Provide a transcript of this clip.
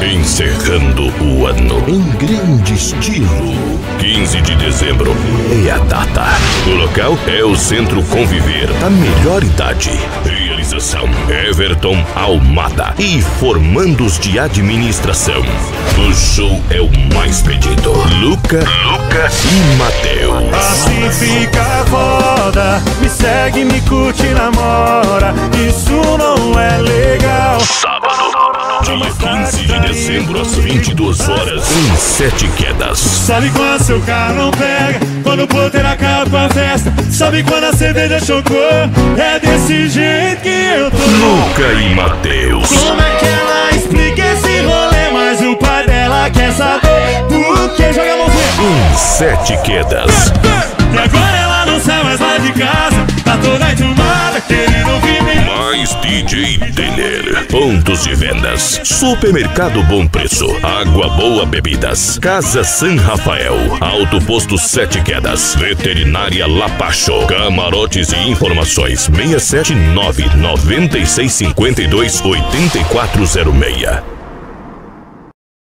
Encerrando o ano em grande estilo. 15 de dezembro é a data. O local é o Centro Conviver da melhor idade. Realização: Everton Almada e formandos de administração. O show é o mais pedido. Luca, Luca e Mateus. Assim fica foda. Me segue, me curte, namora. Dezembro, às 22 horas, em Sete Quedas. Sabe quando seu carro não pega? Quando o poder acaba a festa? Sabe quando a cerveja chocou? É desse jeito que eu tô. Luca e Mateus. Como é que ela explica esse rolê? Mas o pai dela quer saber. Por que joga mãozinha? Em Sete Quedas. E agora ela não sai mais lá de casa. Tá toda enturmada, querendo ouvir me. Mais DJ Denner. Pontos de vendas. Supermercado Bom Preço. Água Boa Bebidas. Casa San Rafael. Alto Posto Sete Quedas. Veterinária Lapacho. Camarotes e informações. 679 9652 8406.